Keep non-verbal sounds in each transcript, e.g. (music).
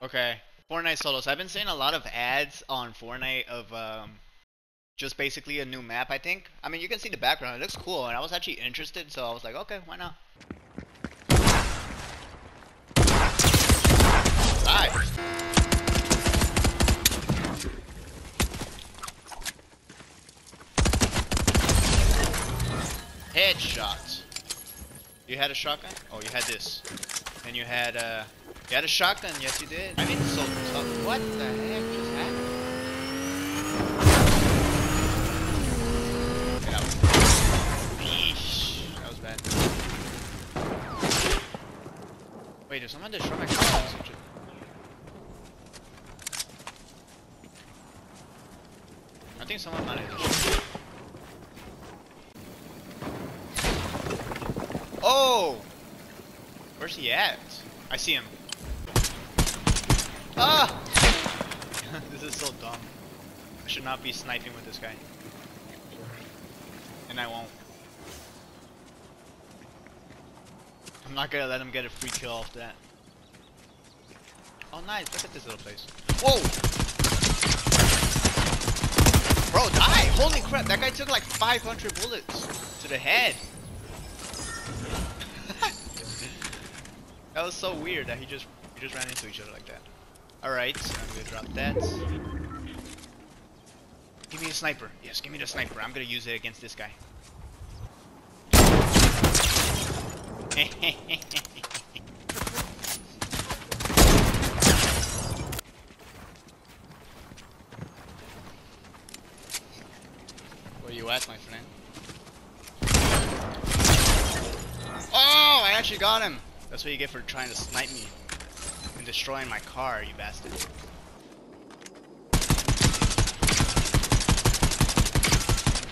Okay. Fortnite solos. I've been seeing a lot of ads on Fortnite of um, just basically a new map. I think. I mean, you can see the background. It looks cool, and I was actually interested, so I was like, okay, why not? Nice. Headshots. You had a shotgun? Oh, you had this. And you had uh, you had a shotgun. Yes, you did. I mean, so tough. What the heck just happened? That was. Yeesh, that was bad. Wait, did someone destroy my car? I think someone might have. Oh! Where's he at? I see him. Ah! (laughs) this is so dumb. I should not be sniping with this guy. And I won't. I'm not gonna let him get a free kill off that. Oh nice, look at this little place. Whoa! Bro, die! Holy crap, that guy took like 500 bullets to the head. That was so weird that he just he just ran into each other like that. Alright, I'm gonna drop that. Give me a sniper. Yes, give me the sniper. I'm gonna use it against this guy. (laughs) Where you at, my friend? Oh, I actually got him. That's what you get for trying to snipe me and destroying my car, you bastard.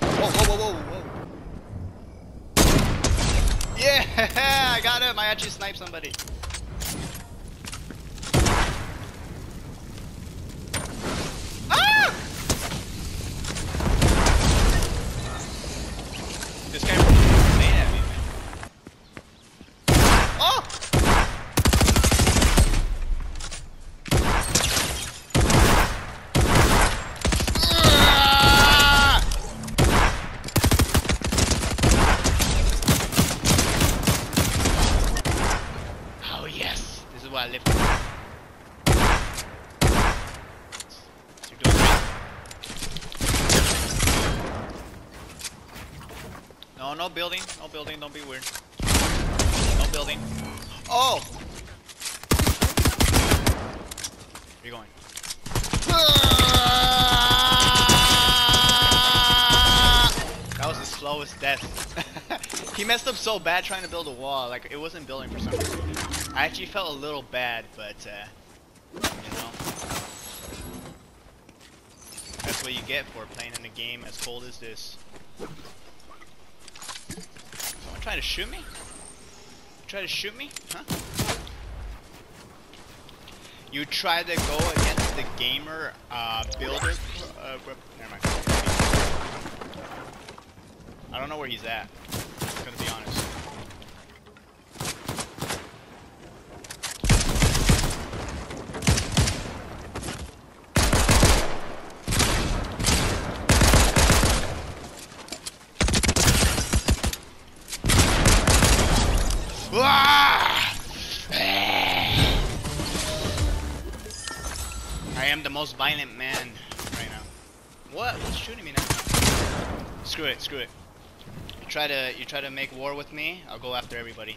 Whoa, whoa, whoa, whoa, whoa. Yeah, (laughs) I got him. I actually sniped somebody. Ah! This guy made at me, man. Oh! Ah! Oh yes, this is what I live for. You're doing great. No, no building, no building, don't be weird. No building. Oh! Where you going? That was the slowest death. (laughs) he messed up so bad trying to build a wall, like it wasn't building for some reason. I actually felt a little bad, but uh, you know. That's what you get for playing in a game as cold as this. Trying to shoot me? Try to shoot me? Huh? You try to go against the gamer uh, builder. Uh, never mind. I don't know where he's at. Most violent man right now. What? Who's shooting me now? Screw it, screw it. You try to you try to make war with me, I'll go after everybody.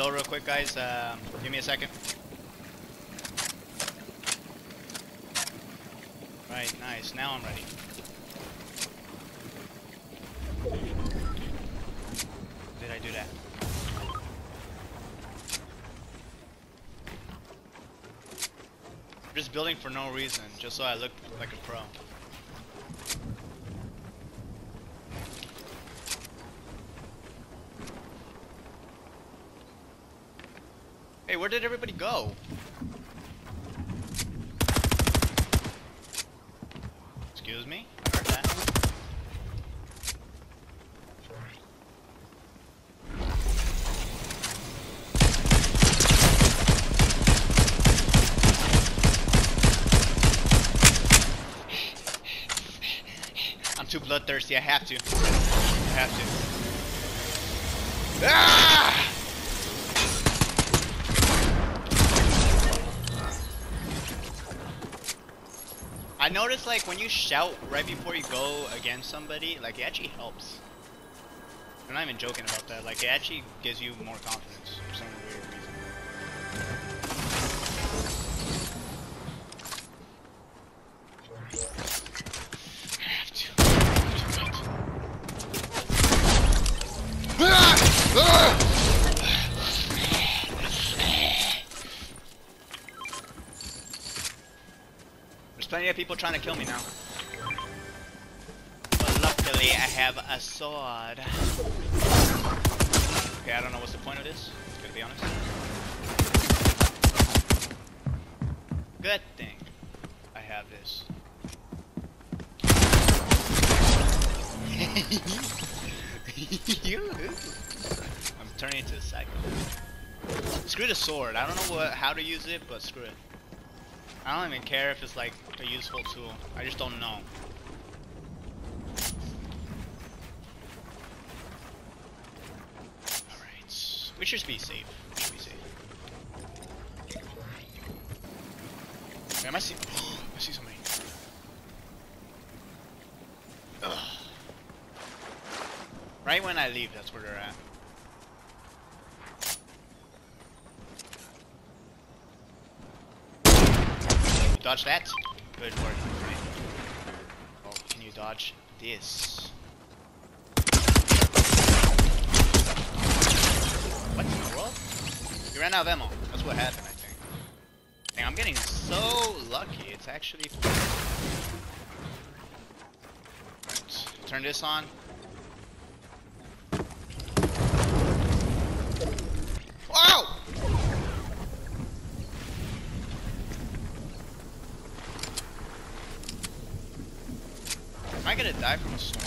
Reload real quick, guys. Um, give me a second. Right, nice. Now I'm ready. Did I do that? I'm just building for no reason, just so I look like a pro. Did everybody go? Excuse me? I'm too bloodthirsty, I have to. I have to. Ah! I noticed like when you shout right before you go against somebody, like it actually helps. I'm not even joking about that. Like it actually gives you more confidence for some reason. Plenty of people trying to kill me now. But luckily, I have a sword. Okay, I don't know what's the point of this, to be honest. Good thing I have this. (laughs) I'm turning into a psycho. Screw the sword. I don't know what how to use it, but screw it. I don't even care if it's like a useful tool. I just don't know. Alright. We should be safe. We should be safe. Wait, am I see (gasps) I see somebody. Ugh. Right when I leave, that's where they're at. Dodge that? Good work. Oh, can you dodge this? What in the world? You ran out of ammo. That's what happened, I think. Dang, I'm getting so lucky. It's actually... Right. Turn this on. Die from a storm?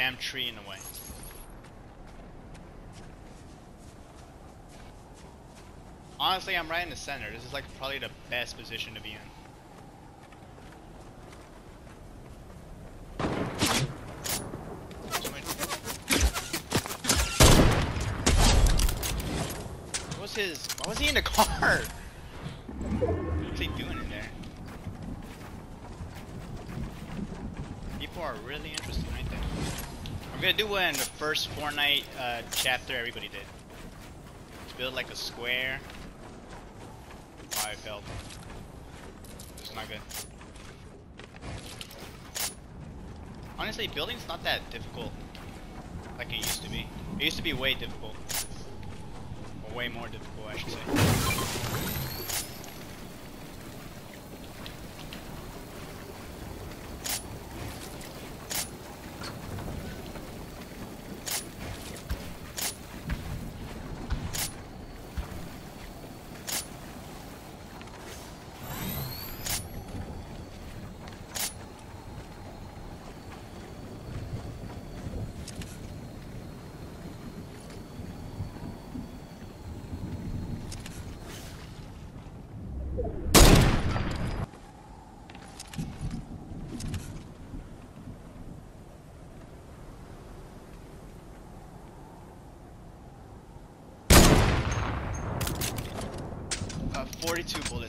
Damn tree in the way. Honestly, I'm right in the center. This is like probably the best position to be in. What was his? Why was he in the (laughs) car? What's he doing in there? People are really interested right there. Gonna do what in the first Fortnite uh, chapter everybody did. Let's build like a square. how I felt. It's not good. Honestly, building's not that difficult like it used to be. It used to be way difficult. Or way more difficult, I should say. Uh, 42 bullets,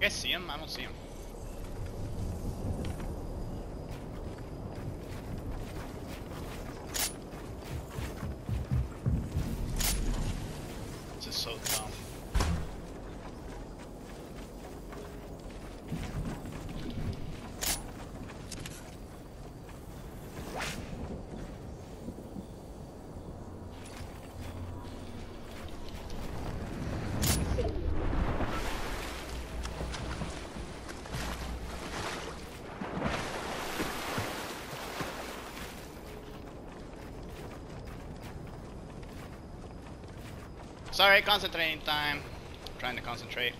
que 100, mano? 100. Sorry, concentrating time. Trying to concentrate.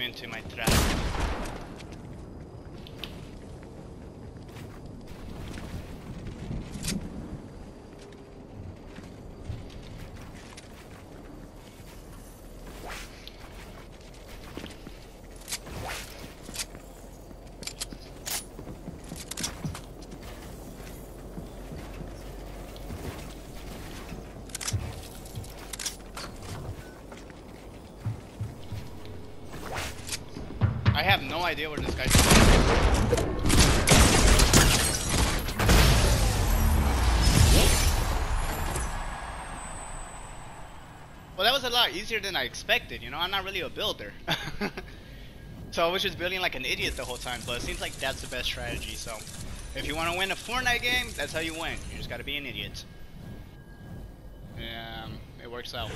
Into my trap. Have no idea where this guy's. Well, that was a lot easier than I expected, you know? I'm not really a builder. (laughs) so I was just building like an idiot the whole time, but it seems like that's the best strategy, so... If you want to win a Fortnite game, that's how you win. You just gotta be an idiot. Yeah, it works out.